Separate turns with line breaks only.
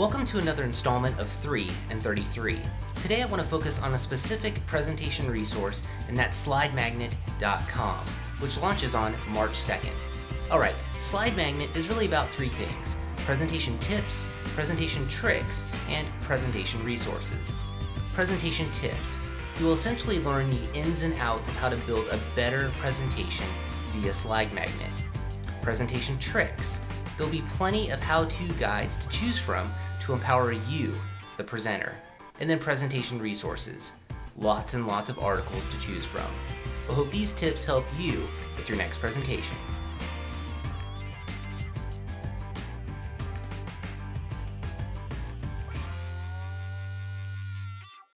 Welcome to another installment of 3 in 33. Today I want to focus on a specific presentation resource and that's slidemagnet.com, which launches on March 2nd. Alright, Slide Magnet is really about three things, presentation tips, presentation tricks, and presentation resources. Presentation tips. You will essentially learn the ins and outs of how to build a better presentation via Slide Magnet. Presentation tricks. There'll be plenty of how-to guides to choose from to empower you, the presenter. And then presentation resources. Lots and lots of articles to choose from. I hope these tips help you with your next presentation.